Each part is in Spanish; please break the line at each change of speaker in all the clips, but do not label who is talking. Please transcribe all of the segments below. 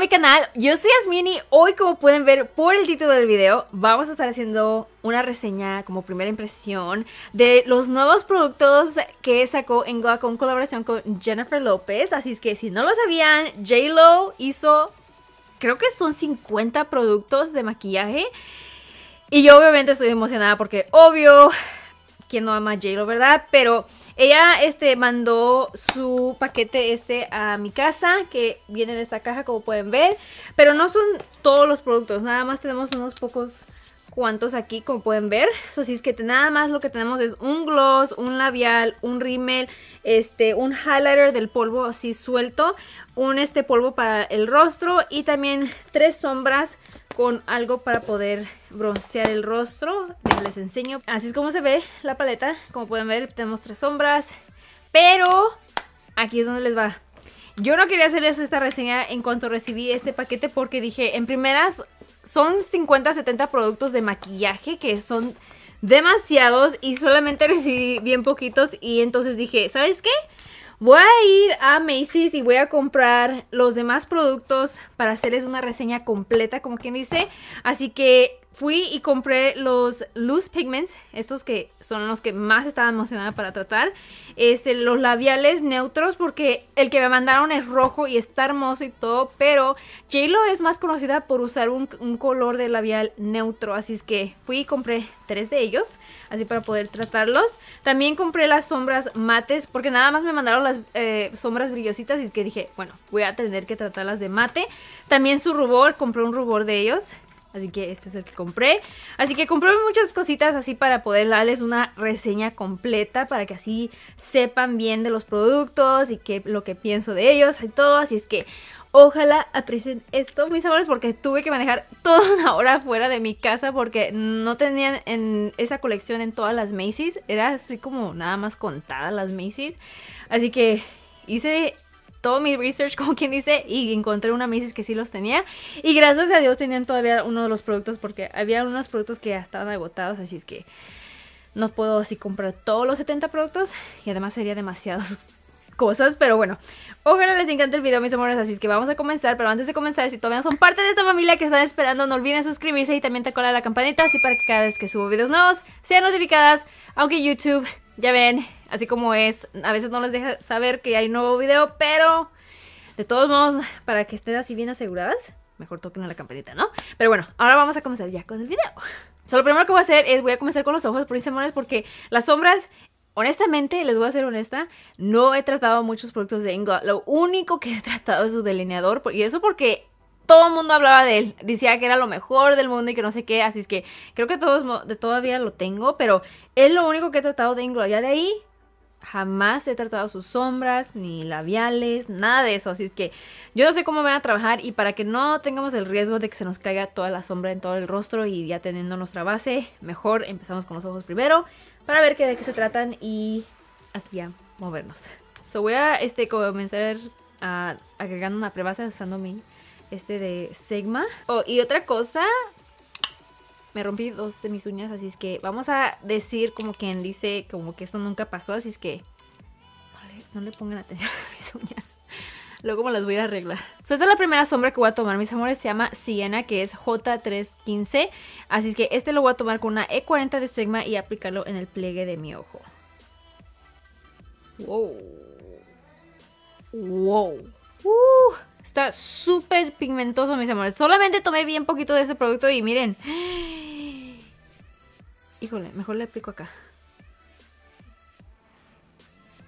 mi canal. Yo soy Yasmin y hoy como pueden ver por el título del video vamos a estar haciendo una reseña como primera impresión de los nuevos productos que sacó Engla con colaboración con Jennifer López. Así es que si no lo sabían, J-Lo hizo creo que son 50 productos de maquillaje. Y yo obviamente estoy emocionada porque obvio, quien no ama a J-Lo, ¿verdad? Pero ella este, mandó su paquete este a mi casa, que viene en esta caja como pueden ver. Pero no son todos los productos, nada más tenemos unos pocos cuantos aquí como pueden ver. Eso sí es que nada más lo que tenemos es un gloss, un labial, un rímel, este, un highlighter del polvo así suelto, un este polvo para el rostro y también tres sombras con algo para poder broncear el rostro. Les enseño. Así es como se ve la paleta. Como pueden ver, tenemos tres sombras. Pero aquí es donde les va. Yo no quería hacerles esta reseña en cuanto recibí este paquete porque dije, en primeras, son 50, 70 productos de maquillaje que son demasiados y solamente recibí bien poquitos y entonces dije, ¿sabes qué? Voy a ir a Macy's y voy a comprar los demás productos para hacerles una reseña completa, como quien dice. Así que fui y compré los loose pigments, estos que son los que más estaba emocionada para tratar. Este, los labiales neutros, porque el que me mandaron es rojo y está hermoso y todo, pero JLo es más conocida por usar un, color de labial neutro, así es que fui y compré tres de ellos, así para poder tratarlos. También compré las sombras mates, porque nada más me mandaron las eh, sombras brillositas, y es que dije, bueno, voy a tener que tratarlas de mate. También su rubor, compré un rubor de ellos. Así que este es el que compré. Así que compré muchas cositas así para poder darles una reseña completa. Para que así sepan bien de los productos y qué lo que pienso de ellos y todo. Así es que ojalá aprecien esto, mis amores. Porque tuve que manejar toda una hora fuera de mi casa. Porque no tenían en esa colección en todas las Macy's. Era así como nada más contada las Macy's. Así que hice todo mi research, como quien dice, y encontré una Macy's que sí los tenía. Y gracias a Dios tenían todavía uno de los productos, porque había unos productos que ya estaban agotados, así es que no puedo así comprar todos los 70 productos. Y además sería demasiadas cosas, pero bueno, ojalá les encante el video, mis amores, así es que vamos a comenzar, pero antes de comenzar, si todavía no son parte de esta familia que están esperando, no olviden suscribirse y también tocar la campanita, así para que cada vez que subo videos nuevos sean notificadas, aunque YouTube, ya ven, Así como es, a veces no les deja saber que hay un nuevo video, pero de todos modos, para que estén así bien aseguradas, mejor toquen a la campanita, ¿no? Pero bueno, ahora vamos a comenzar ya con el video. So, lo primero que voy a hacer es, voy a comenzar con los ojos, por amores, porque las sombras Honestamente, les voy a ser honesta, no he tratado muchos productos de Ingla. Lo único que he tratado es su delineador. Y eso porque todo el mundo hablaba de él. Decía que era lo mejor del mundo y que no sé qué. Así es que creo que todos, todavía lo tengo. Pero es lo único que he tratado de Ingla. Ya de ahí Jamás he tratado sus sombras, ni labiales, nada de eso. Así es que yo no sé cómo van a trabajar y para que no tengamos el riesgo de que se nos caiga toda la sombra en todo el rostro y ya teniendo nuestra base, mejor empezamos con los ojos primero para ver de qué se tratan y así ya movernos. So voy a este, comenzar a, agregando una prebase usando mi este de Sigma. Oh, y otra cosa, me rompí dos de mis uñas, así es que vamos a decir como quien dice como que esto nunca pasó, así es que no le, pongan atención a mis uñas. Luego me las voy a arreglar. esta es la primera sombra que voy a tomar, mis amores. Se llama Siena, que es J315. Así es que este lo voy a tomar con una E40 de Sigma y aplicarlo en el pliegue de mi ojo. Wow. Wow. Está súper pigmentoso, mis amores. Solamente tomé bien poquito de este producto y miren. Híjole, mejor le aplico acá.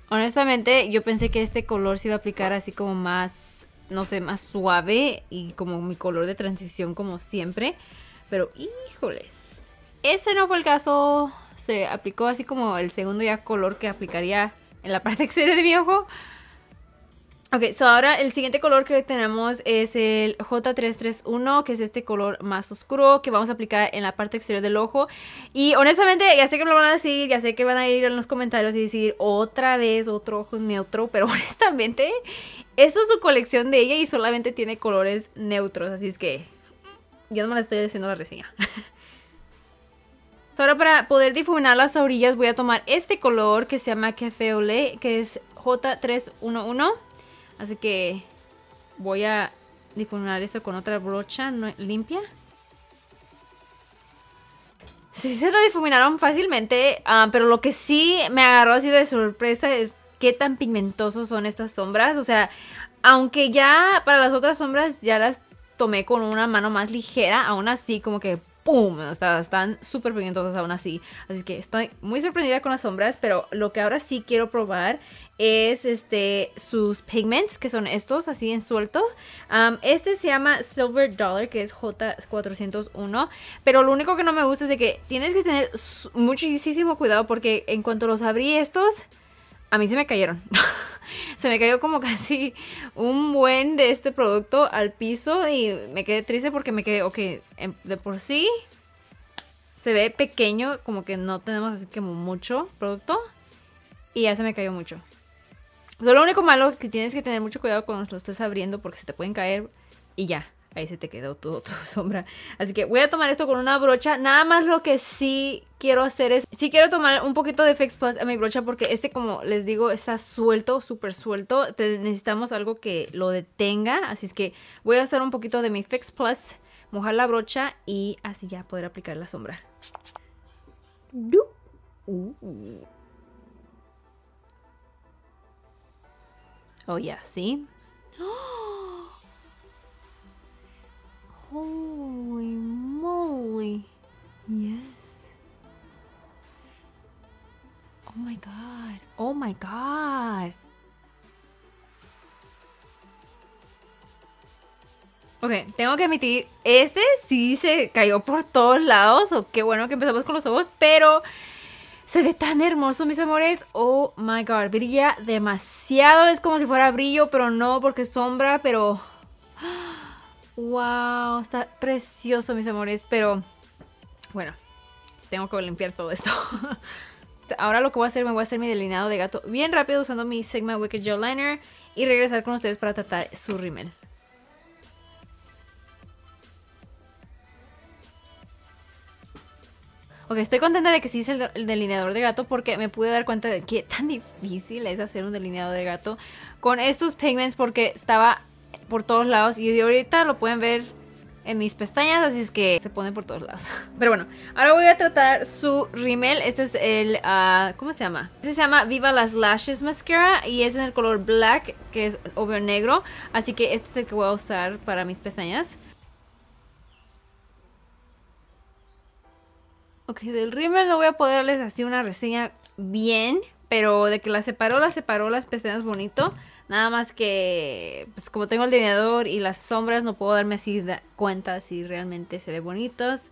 Honestamente, yo pensé que este color se iba a aplicar así como más, no sé, más suave y como mi color de transición como siempre. Pero, híjoles. Ese no fue el caso. Se aplicó así como el segundo ya color que aplicaría en la parte exterior de mi ojo. Ok, so ahora el siguiente color que tenemos es el J331, que es este color más oscuro que vamos a aplicar en la parte exterior del ojo. Y honestamente, ya sé que me lo van a decir, ya sé que van a ir en los comentarios y decir otra vez otro ojo neutro, pero honestamente, esto es su colección de ella y solamente tiene colores neutros, así es que yo no me la estoy haciendo la reseña. Ahora para poder difuminar las orillas voy a tomar este color que se llama Café Olé, que es J311. Así que voy a difuminar esto con otra brocha limpia. Sí, se lo difuminaron fácilmente, ah, pero lo que sí me agarró así de sorpresa es qué tan pigmentosos son estas sombras. O sea, aunque ya para las otras sombras ya las tomé con una mano más ligera, aún así como que ¡pum! Están súper pigmentosas aún así. Así que estoy muy sorprendida con las sombras, pero lo que ahora sí quiero probar es este sus pigments, que son estos así en suelto. este se llama Silver Dollar, que es J401, pero lo único que no me gusta es de que tienes que tener muchísimo cuidado porque en cuanto los abrí estos, a mí se me cayeron. se me cayó como casi un buen de este producto al piso y me quedé triste porque me quedé, ok, em, de por sí se ve pequeño, como que no tenemos así como mucho producto y ya se me cayó mucho. Lo único malo que tienes que tener mucho cuidado cuando lo estés abriendo porque se te pueden caer y ya. Ahí se te quedó todo tu sombra. Así que voy a tomar esto con una brocha. Nada más lo que sí quiero hacer es... Sí quiero tomar un poquito de FX Plus a mi brocha porque este, como les digo, está suelto, súper suelto. necesitamos algo que lo detenga. Así es que voy a usar un poquito de mi FX Plus, mojar la brocha y así ya poder aplicar la sombra. Uh. Oh, ¿sí? ¡Oh! Holy moly. Yes. Oh my god. Oh my god. Ok, tengo que admitir, este sí se cayó por todos lados. O qué bueno que empezamos con los ojos, pero se ve tan hermoso, mis amores. Oh my god, brilla demasiado. Es como si fuera brillo, pero no porque es sombra, pero Wow, está precioso, mis amores, pero bueno, tengo que limpiar todo esto. Ahora lo que voy a hacer, me voy a hacer mi delineado de gato bien rápido usando mi Sigma Wicked Gel Liner y regresar con ustedes para tratar su rímel. Ok, estoy contenta de que sí hice el, delineador de gato porque me pude dar cuenta de que tan difícil es hacer un delineado de gato con estos pigments porque estaba por todos lados. Y ahorita lo pueden ver en mis pestañas, así es que se pone por todos lados. Pero bueno, ahora voy a tratar su rímel. Este es el, uh, ¿cómo se llama? Este se llama Viva las Lashes Mascara y es en el color black, que es obvio negro. Así que este es el que voy a usar para mis pestañas. Ok, del rímel no voy a poderles así una reseña bien, pero de que la separó, la separó las pestañas bonito. Nada más que, pues como tengo el delineador y las sombras, no puedo darme así cuenta si realmente se ve bonitos.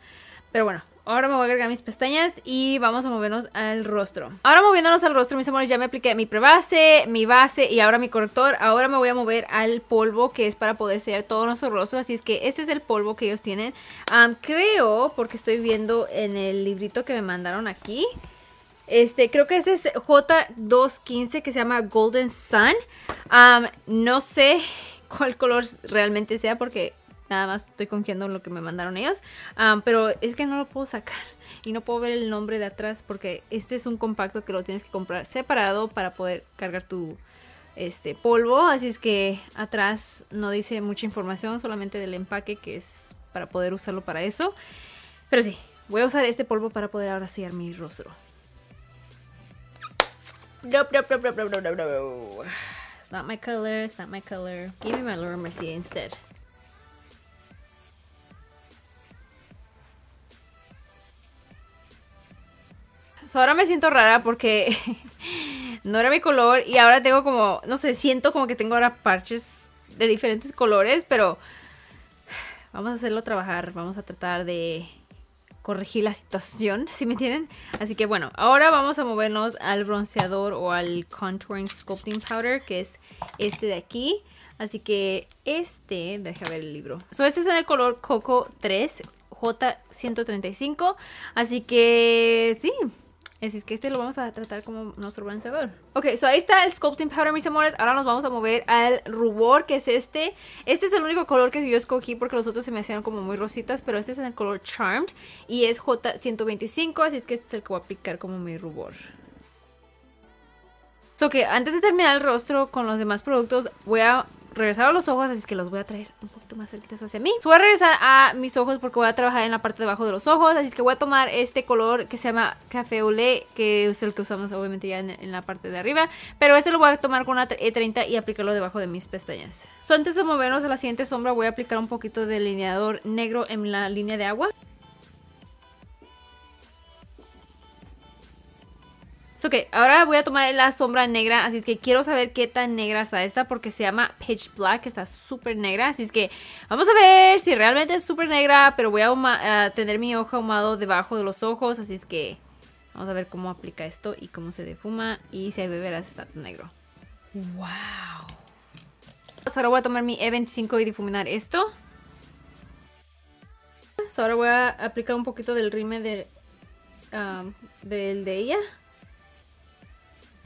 Pero bueno, ahora me voy a agregar mis pestañas y vamos a movernos al rostro. Ahora moviéndonos al rostro, mis amores, ya me apliqué mi prebase, mi base y ahora mi corrector. Ahora me voy a mover al polvo que es para poder sellar todo nuestro rostro. Así es que este es el polvo que ellos tienen. creo, porque estoy viendo en el librito que me mandaron aquí este, creo que este es J215 que se llama Golden Sun. no sé cuál color realmente sea porque nada más estoy confiando en lo que me mandaron ellos. pero es que no lo puedo sacar y no puedo ver el nombre de atrás porque este es un compacto que lo tienes que comprar separado para poder cargar tu este polvo. Así es que atrás no dice mucha información, solamente del empaque que es para poder usarlo para eso. Pero sí, voy a usar este polvo para poder ahora sellar mi rostro. Nope, nope, nope, nope, nope, nope, nope. It's not my color, it's not my color. Give me my Laura Mercier instead. Ahora me siento rara porque no era mi color y ahora tengo como, no sé, siento como que tengo ahora parches de diferentes colores, pero vamos a hacerlo trabajar, vamos a tratar de corregir la situación, si me entienden? Así que bueno, ahora vamos a movernos al bronceador o al Contouring Sculpting Powder, que es este de aquí. Así que este, deja ver el libro. So, este es en el color Coco 3, J135. Así que sí, Así es que este lo vamos a tratar como nuestro bronceador. Ok, so ahí está el Sculpting Powder, mis amores. Ahora nos vamos a mover al rubor, que es este. Este es el único color que yo escogí porque los otros se me hacían como muy rositas, pero este es en el color Charmed y es J125, así es que este es el que voy a aplicar como mi rubor. So que antes de terminar el rostro con los demás productos, voy a regresar a los ojos, así es que los voy a traer un poquito más cerquitas hacia mí. voy a regresar a mis ojos porque voy a trabajar en la parte de abajo de los ojos, así que voy a tomar este color que se llama café olé, que es el que usamos obviamente ya en, la parte de arriba, pero este lo voy a tomar con una E30 y aplicarlo debajo de mis pestañas. So, antes de movernos a la siguiente sombra voy a aplicar un poquito de delineador negro en la línea de agua. Ok, ahora voy a tomar la sombra negra, así es que quiero saber qué tan negra está esta porque se llama Pitch Black, está súper negra, así es que vamos a ver si realmente es súper negra, pero voy a tener mi ojo ahumado debajo de los ojos, así es que vamos a ver cómo aplica esto y cómo se defuma y si verás está negro. ¡Wow! Ahora voy a tomar mi E25 y difuminar esto. Ahora voy a aplicar un poquito del rime de, um, del de ella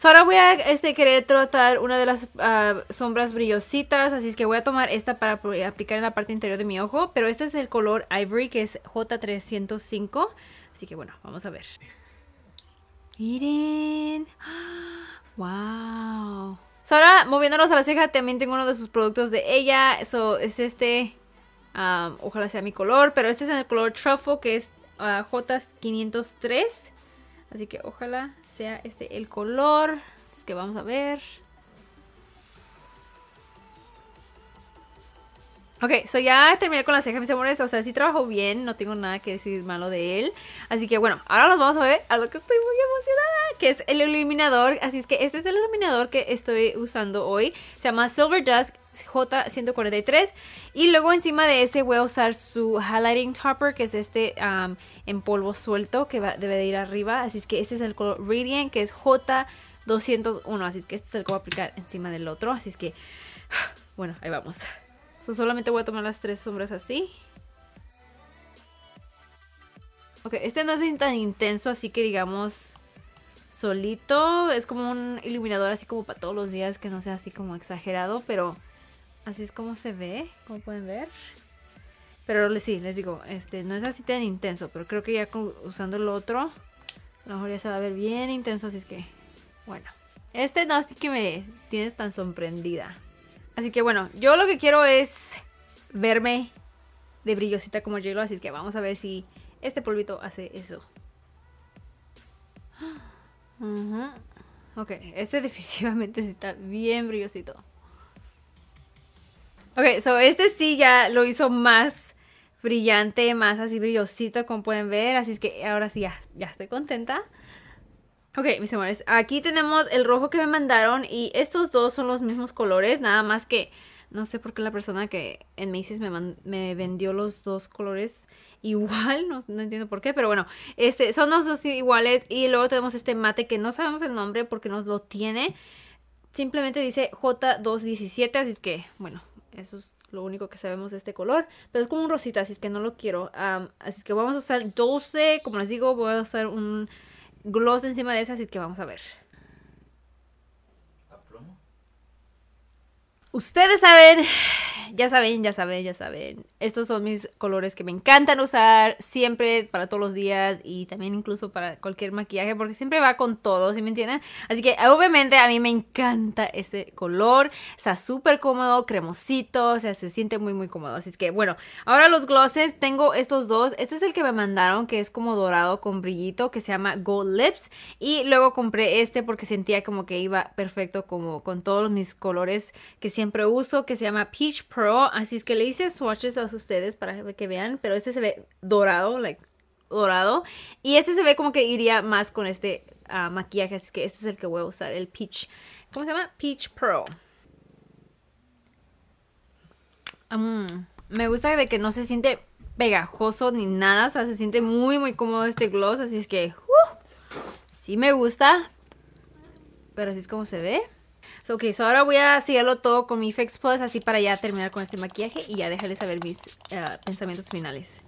ahora voy a este, querer tratar una de las ah, sombras brillositas, así es que voy a tomar esta para aplicar en la parte interior de mi ojo, pero este es el color Ivory, que es J305, así que bueno, vamos a ver. Miren, wow. ahora moviéndonos a la ceja, también tengo uno de sus productos de ella, eso es este, ah, ojalá sea mi color, pero este es en el color Truffle, que es ah, J503. Así que ojalá sea este el color. Así es que vamos a ver. Ok, so ya terminé con la ceja, mis amores. O sea, sí trabajo bien, no tengo nada que decir malo de él. Así que bueno, ahora nos vamos a ver a lo que estoy muy emocionada, que es el iluminador. Así es que este es el iluminador que estoy usando hoy. Se llama Silver Dusk J143 y luego encima de ese voy a usar su highlighting topper que es este en polvo suelto que debe de ir arriba. Así es que este es el color Radiant que es J201 así es que este es el que voy a aplicar encima del otro. Así es que bueno ahí vamos. Solamente voy a tomar las tres sombras así. Ok este no es tan intenso así que digamos solito. Es como un iluminador así como para todos los días que no sea así como exagerado pero Así es como se ve, como pueden ver. Pero sí, les digo, este no es así tan intenso, pero creo que ya usando el otro, a lo mejor ya se va a ver bien intenso, así es que, bueno. Este no así que me tienes tan sorprendida. Así que bueno, yo lo que quiero es verme de brillosita como hielo, así es que vamos a ver si este polvito hace eso. Ok, este definitivamente está bien brillosito. Ok, so este sí ya lo hizo más brillante, más así brillosito, como pueden ver. Así es que ahora sí ya, estoy contenta. Ok, mis amores, aquí tenemos el rojo que me mandaron y estos dos son los mismos colores, nada más que no sé por qué la persona que en Macy's me, vendió los dos colores igual, no, entiendo por qué, pero bueno, este, son los dos iguales y luego tenemos este mate que no sabemos el nombre porque no lo tiene, simplemente dice J217, así es que, bueno, eso es lo único que sabemos de este color. Pero es como un rosita, así es que no lo quiero. así es que vamos a usar dulce. Como les digo, voy a usar un gloss encima de ese, así que vamos a ver. Ustedes saben ya saben, ya saben, ya saben. Estos son mis colores que me encantan usar siempre para todos los días y también incluso para cualquier maquillaje porque siempre va con todo, ¿sí me entienden? Así que obviamente a mí me encanta este color. Está súper cómodo, cremosito, o sea, se siente muy muy cómodo. Así que bueno, ahora los glosses, tengo estos dos. Este es el que me mandaron que es como dorado con brillito que se llama Gold Lips y luego compré este porque sentía como que iba perfecto como con todos mis colores que siempre uso que se llama Peach Así es que le hice swatches a ustedes para que vean. Pero este se ve dorado, like dorado. Y este se ve como que iría más con este ah, maquillaje. Así que este es el que voy a usar, el Peach. ¿Cómo se llama? Peach Pro. Mm, me gusta de que no se siente pegajoso ni nada. O sea, se siente muy, muy cómodo este gloss. Así es que, uh, sí me gusta. Pero así es como se ve. So, ok, so ahora voy a seguirlo todo con mi Fix Plus así para ya terminar con este maquillaje y ya dejarles saber mis eh, pensamientos finales.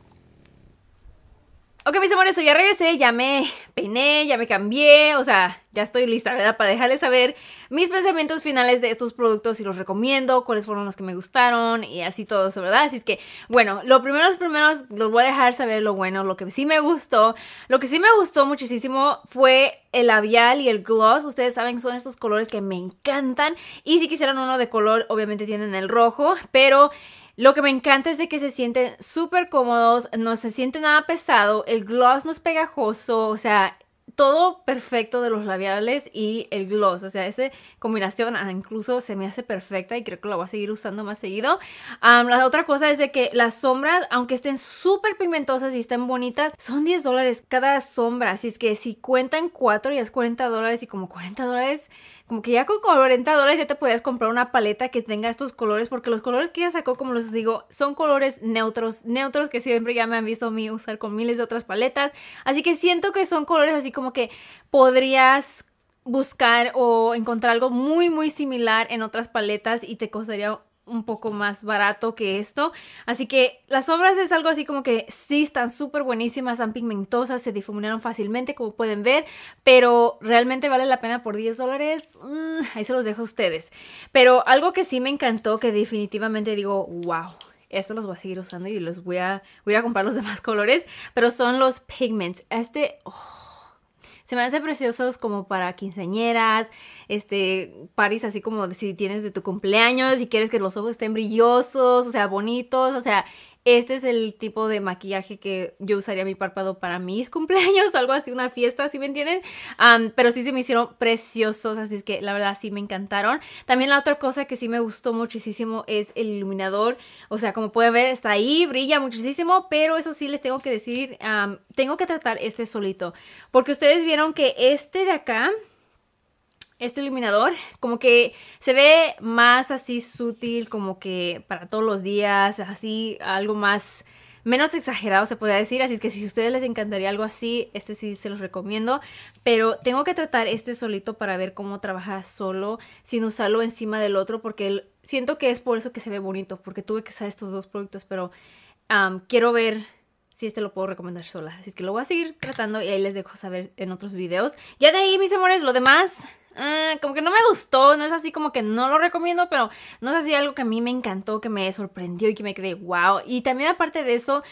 Ok, mis amores, ya regresé, ya me peiné, ya me cambié, o sea, ya estoy lista, ¿verdad? Para dejarles saber mis pensamientos finales de estos productos, si los recomiendo, cuáles fueron los que me gustaron y así todo eso, ¿verdad? Así es que, bueno, lo primero, los primeros, los voy a dejar saber lo bueno, lo que sí me gustó. Lo que sí me gustó muchísimo fue el labial y el gloss. Ustedes saben son estos colores que me encantan. Y si quisieran uno de color, obviamente tienen el rojo, pero... Lo que me encanta es de que se sienten súper cómodos, no se siente nada pesado, el gloss no es pegajoso, o sea, todo perfecto de los labiales y el gloss. O sea, esa combinación ah, incluso se me hace perfecta y creo que la voy a seguir usando más seguido. la otra cosa es de que las sombras, aunque estén súper pigmentosas y estén bonitas, son 10 dólares cada sombra. Así es que si cuentan 4 ya es 40 dólares y como 40 dólares como que ya con 40 dólares ya te podrías comprar una paleta que tenga estos colores, porque los colores que ella sacó, como les digo, son colores neutros, neutros que siempre ya me han visto a mí usar con miles de otras paletas. Así que siento que son colores así como que podrías buscar o encontrar algo muy muy similar en otras paletas y te costaría un poco más barato que esto. Así que las sombras es algo así como que sí están súper buenísimas, están pigmentosas, se difuminaron fácilmente como pueden ver, pero realmente vale la pena por 10 dólares. Mm, ahí se los dejo a ustedes. Pero algo que sí me encantó, que definitivamente digo, wow. Esto los voy a seguir usando y los voy a, voy a comprar los demás colores, pero son los pigments. Este... Oh, se me hacen preciosos como para quinceañeras, este, paris así como si tienes de tu cumpleaños y quieres que los ojos estén brillosos, o sea, bonitos, o sea, este es el tipo de maquillaje que yo usaría mi párpado para mis cumpleaños, algo así, una fiesta, ¿sí me entienden? pero sí se me hicieron preciosos, así es que la verdad sí me encantaron. También la otra cosa que sí me gustó muchísimo es el iluminador. O sea, como pueden ver, está ahí, brilla muchísimo, pero eso sí les tengo que decir, tengo que tratar este solito. Porque ustedes vieron que este de acá este iluminador como que se ve más así sutil como que para todos los días así algo más menos exagerado se podría decir. Así es que si a ustedes les encantaría algo así este sí se los recomiendo. Pero tengo que tratar este solito para ver cómo trabaja solo sin usarlo encima del otro porque siento que es por eso que se ve bonito porque tuve que usar estos dos productos pero quiero ver si este lo puedo recomendar sola. Así es que lo voy a seguir tratando y ahí les dejo saber en otros videos. Ya de ahí mis amores lo demás Ah, como que no me gustó, no es así como que no lo recomiendo, pero no es así algo que a mí me encantó, que me sorprendió y que me quedé wow. Y también aparte de eso,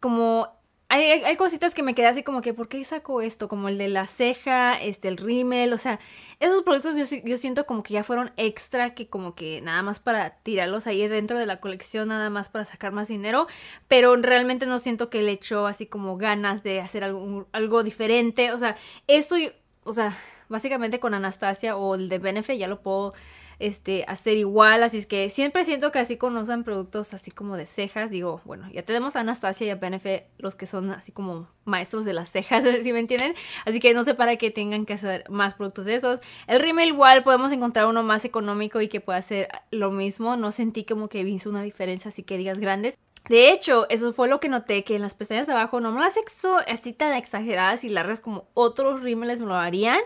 como hay, cositas que me quedé así como que, ¿por qué saco esto? Como el de la ceja, este, el rímel, o sea, esos productos yo, yo siento como que ya fueron extra, que como que nada más para tirarlos ahí dentro de la colección, nada más para sacar más dinero, pero realmente no siento que le echó así como ganas de hacer algo, algo diferente, o sea, esto, o sea, básicamente con Anastasia o el de Benefe ya lo puedo este, hacer igual, así es que siempre siento que así conocen productos así como de cejas, digo, bueno, ya tenemos a Anastasia y a Benefe, los que son así como maestros de las cejas, si me entienden, así que no sé para qué tengan que hacer más productos de esos. El rímel igual podemos encontrar uno más económico y que pueda hacer lo mismo, no sentí como que hizo una diferencia así que digas grandes. De hecho, eso fue lo que noté, que en las pestañas de abajo no me las exo así tan exageradas y largas como otros rímeles me lo harían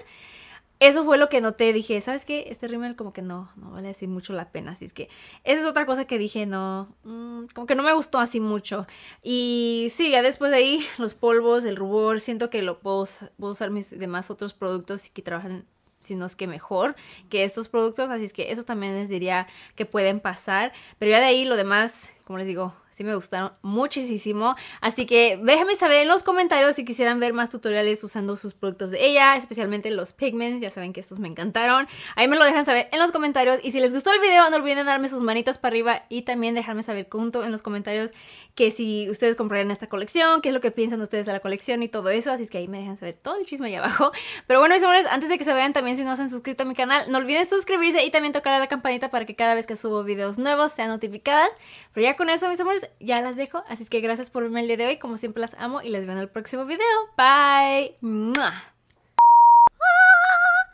eso fue lo que noté. Dije, ¿sabes qué? Este rímel como que no, no vale así mucho la pena. Así es que esa es otra cosa que dije, no, mm, como que no me gustó así mucho. Y sí, ya después de ahí, los polvos, el rubor, siento que lo puedo, puedo usar mis demás otros productos y que trabajan si no es que mejor que estos productos, así es que eso también les diría que pueden pasar, pero ya de ahí lo demás, como les digo, me gustaron muchísimo. Así que déjenme saber en los comentarios si quisieran ver más tutoriales usando sus productos de ella, especialmente los pigments. Ya saben que estos me encantaron. Ahí me lo dejan saber en los comentarios. Y si les gustó el video, no olviden darme sus manitas para arriba y también dejarme saber junto en los comentarios que si ustedes comprarían esta colección, qué es lo que piensan ustedes de la colección y todo eso. Así que ahí me dejan saber todo el chisme ahí abajo. Pero bueno, mis amores, antes de que se vean también si no se han suscrito a mi canal, no olviden suscribirse y también tocar la campanita para que cada vez que subo videos nuevos sean notificadas. Pero ya con eso, mis amores, ya las dejo. Así es que gracias por verme el día de hoy. Como siempre las amo y les veo en el próximo video. Bye.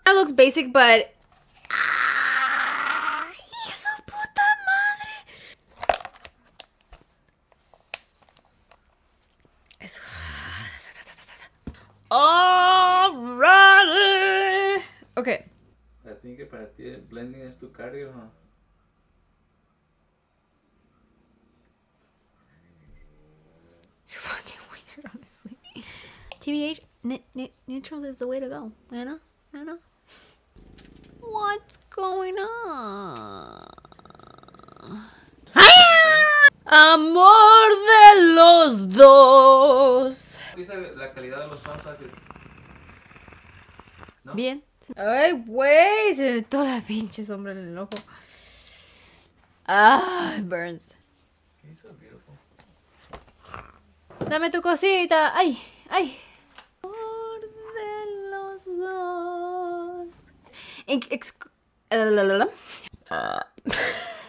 That looks basic, but... su puta madre! Eso. Alrighty. Ok.
I think que para ti blending es tu cardio, ¿no?
TBH, ne- ne- neutrals is the way to go. You know? You know? What's going on? Amor de los dos.
Dice la calidad de los. ¿No?
Bien. Ay, güey, se me metió la pinche sombra en el ojo. Ah, burns. Dame tu cosita. Ay, ay. Amor de los dos. Ex- ex- la, la, la, la.